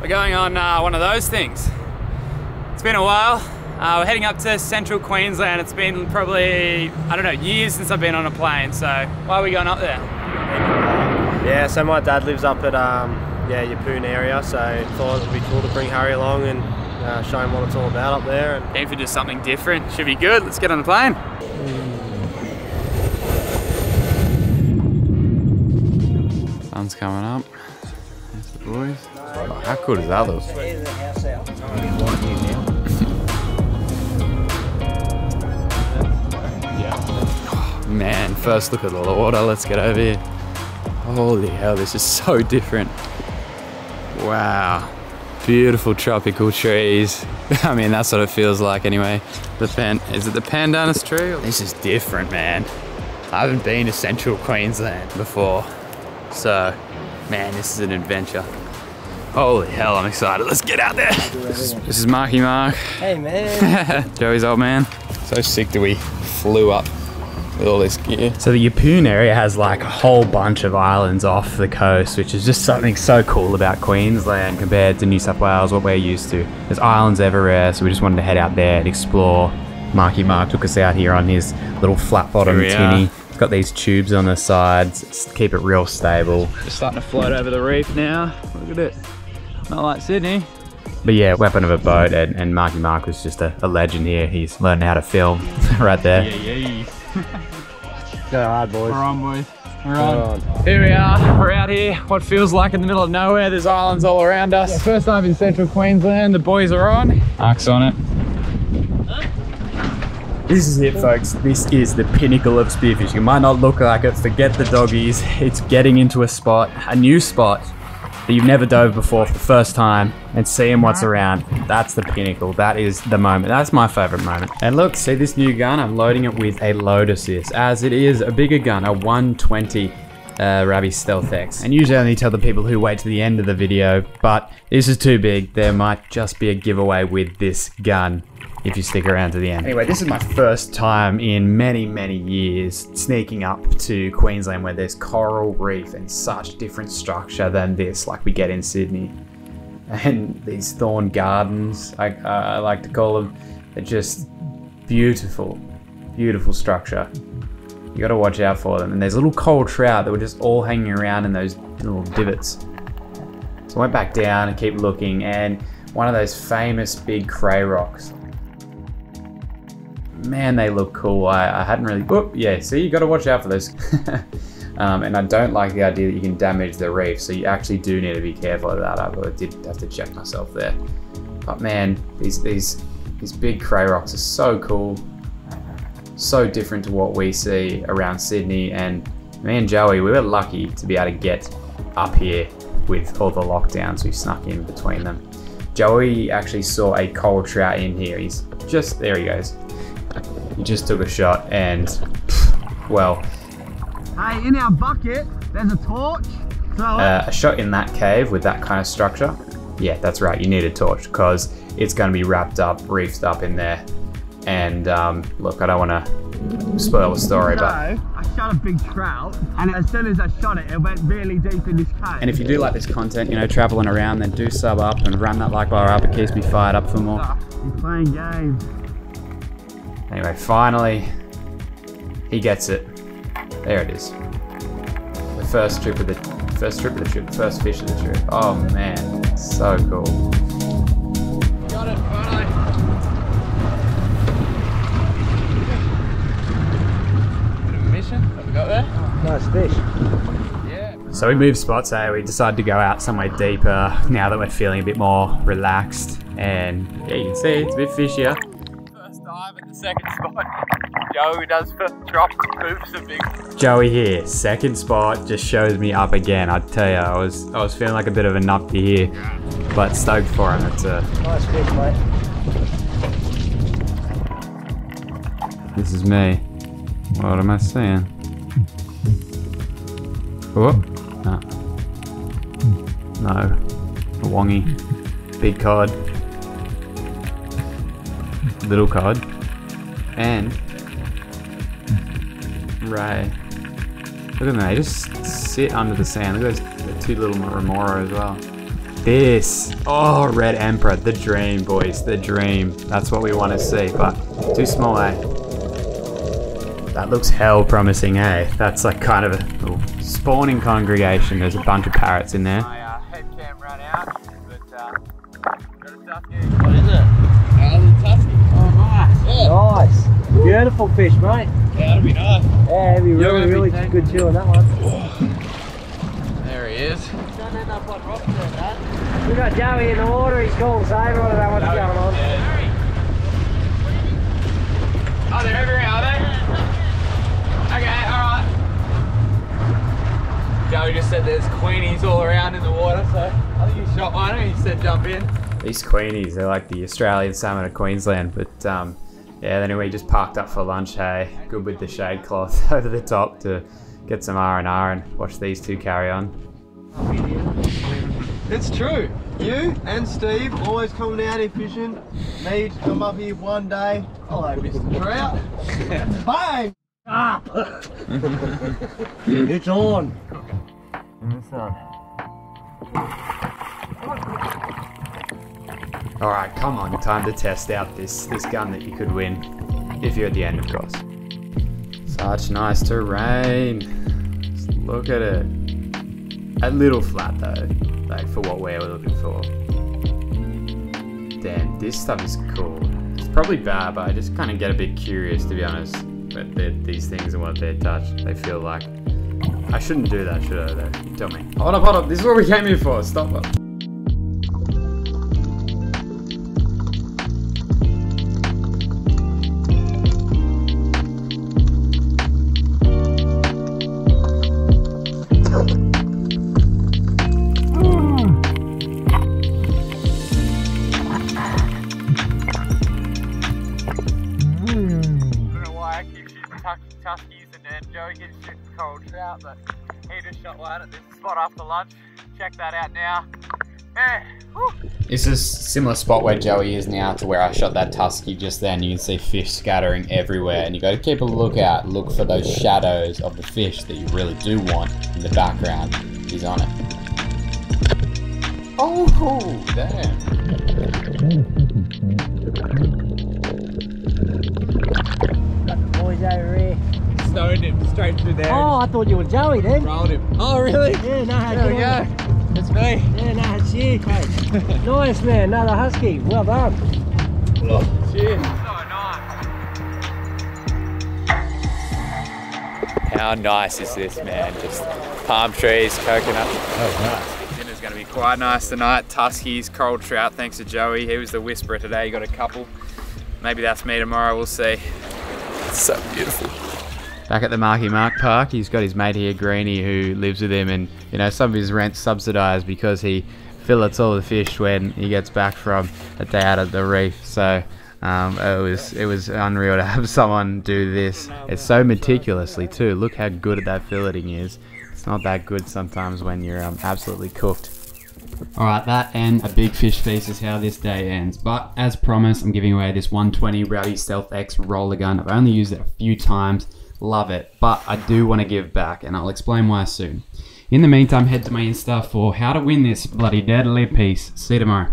We're going on uh, one of those things. It's been a while. Uh, we're heading up to central Queensland. It's been probably, I don't know, years since I've been on a plane. So why are we going up there? Yeah, so my dad lives up at um, yeah Yeppoon area, so thought it would be cool to bring Harry along and uh, show him what it's all about up there. And Keen for just something different. Should be good. Let's get on the plane. Sun's coming up. There's the boys. Oh, how cool is that look? Man, first look at the water. Let's get over here. Holy hell, this is so different. Wow. Beautiful tropical trees. I mean, that's what it feels like anyway. The pan, is it the pandanus tree? This is different, man. I haven't been to central Queensland before. So, man, this is an adventure. Holy hell, I'm excited. Let's get out there. This is Marky Mark. hey man, Joey's old man. So sick that we flew up with all this gear. So the Yeppoon area has like a whole bunch of islands off the coast, which is just something so cool about Queensland compared to New South Wales, what we're used to. There's islands everywhere, so we just wanted to head out there and explore. Marky Mark took us out here on his little flat bottom tinny. are. It's got these tubes on the sides to keep it real stable. Just starting to float over the reef now. Look at it. Not like Sydney. But yeah, weapon of a boat, and, and Marky Mark was just a, a legend here. He's learning how to film right there. Yeah, yeah. go hard boys. We're on, boys. We're on. Here we are. We're out here. What feels like in the middle of nowhere. There's islands all around us. first time in central Queensland. The boys are on. Mark's on it. This is it, folks. This is the pinnacle of spearfishing. It might not look like it. Forget the doggies. It's getting into a spot, a new spot that you've never dove before for the first time and seeing what's around. That's the pinnacle. That is the moment. That's my favorite moment. And look, see this new gun? I'm loading it with a load assist as it is a bigger gun, a 120 uh, Rabi Stealth X. And usually I only tell the people who wait to the end of the video, but this is too big. There might just be a giveaway with this gun if you stick around to the end. Anyway, this is my first time in many, many years sneaking up to Queensland where there's coral reef and such different structure than this like we get in Sydney. And these thorn gardens, I, I like to call them, they're just beautiful, beautiful structure. You gotta watch out for them. And there's little coral trout that were just all hanging around in those little divots. So I went back down and keep looking, and one of those famous big cray rocks. Man, they look cool. I, I hadn't really. Whoop, yeah, see, you gotta watch out for those. um, and I don't like the idea that you can damage the reef, so you actually do need to be careful of that. I did have to check myself there. But man, these these these big cray rocks are so cool so different to what we see around Sydney. And me and Joey, we were lucky to be able to get up here with all the lockdowns. We snuck in between them. Joey actually saw a coral trout in here. He's just there. He goes. He just took a shot, and well, Hey, in our bucket, there's a torch. So uh, a shot in that cave with that kind of structure. Yeah, that's right. You need a torch because it's going to be wrapped up, reefed up in there. And um, look, I don't want to spoil the story, so but I shot a big trout, and as soon as I shot it, it went really deep in this cave. And if you do like this content, you know, traveling around, then do sub up and run that like bar up. It keeps me fired up for more. You're playing games. Anyway, finally, he gets it. There it is. The first trip of the first trip of the trip, first fish of the trip. Oh man, so cool. Got it, finally. Bit of a mission. Have we got there? Nice fish. Yeah. So we moved spots, eh? We decided to go out somewhere deeper now that we're feeling a bit more relaxed. And yeah, you can see it's a bit fishier. First dive at the second spot. Joey does first drop, moves a big. Joey here, second spot, just shows me up again. I tell you, I was I was feeling like a bit of a numpty here, but stoked for him. It's a Nice fish, mate. This is me. What am I saying? Oh, no. No. A wongy. Big cod. Little cod. And Ray. Look at them, they just sit under the sand. Look at those two little remora as well. this. Oh, Red Emperor, the dream, boys, the dream. That's what we want to see, but too small, eh? That looks hell promising, eh? That's like kind of a a spawning congregation. There's a bunch of parrots in there. My uh, out, but uh. What is it? Tusky. Nice. Nice. Beautiful fish, mate. Yeah, that'll be nice. Yeah, it'd be You're really, gonna be really good chew on that one. There he is. Don't end up on rocks there, Dad. We got Joey in the water. He's calling saver. I don't know what's going on. Oh, they're everywhere, are they? Okay, alright. Joey just said there's queenies all around in the water, so I think he shot one and he said jump in. These Queenies, they're like the Australian salmon of Queensland. But um, yeah, then we just parked up for lunch, hey. Good with the shade cloth over the top to get some R&R and watch these two carry on. It's true. You and Steve always coming out here fishing. Me to come up here one day. Hello, Mr. Trout. Bang! Ah. it's on. Alright, come on, time to test out this, this gun that you could win. If you're at the end, of course. Such nice terrain. Just look at it. A little flat though, like for what we're looking for. Damn, this stuff is cool. It's probably bad, but I just kind of get a bit curious to be honest. But these things and what they touch, they feel like. I shouldn't do that, should I? Though? Tell me. Hold up, hold up. This is what we came here for. Stop it. Then shooting coral trout, but he just shot one at this spot after lunch. Check that out now. Yeah. whew. It's a s- similar spot where Joey is now to where I shot that tusky just then. You can see fish scattering everywhere, and you got to keep a lookout. Look for those shadows of the fish that you really do want in the background. He's on it. Oh, damn. Stoned him straight through there. Oh, I thought you were Joey then. Rolled him. Oh, really? Yeah, no, how There we go. It's me. Yeah, no, it's you, mate. nice, man. Another tusky. Well done. Cheers. So nice. How nice is this, man? Just palm trees, coconut. Oh, nice. Dinner's going to be quite nice tonight. Tuskies, coral trout, thanks to Joey. He was the whisperer today. He got a couple. Maybe that's me tomorrow. We'll see. It's so beautiful. Back at the Marky Mark Park, he's got his mate here, Greeny, who lives with him, and you know some of his rent's subsidised because he fillets all the fish when he gets back from a day out at the reef. So um, it was it was unreal to have someone do this. It's so meticulously too. Look how good that filleting is. It's not that good sometimes when you're um, absolutely cooked. Alright, that and a big fish feast is how this day ends. But as promised, I'm giving away this 120 Rowdy Stealth X roller gun. I've only used it a few times, love it, but I do want to give back, and I'll explain why soon. In the meantime, head to my Insta for how to win this bloody deadly piece. See you tomorrow.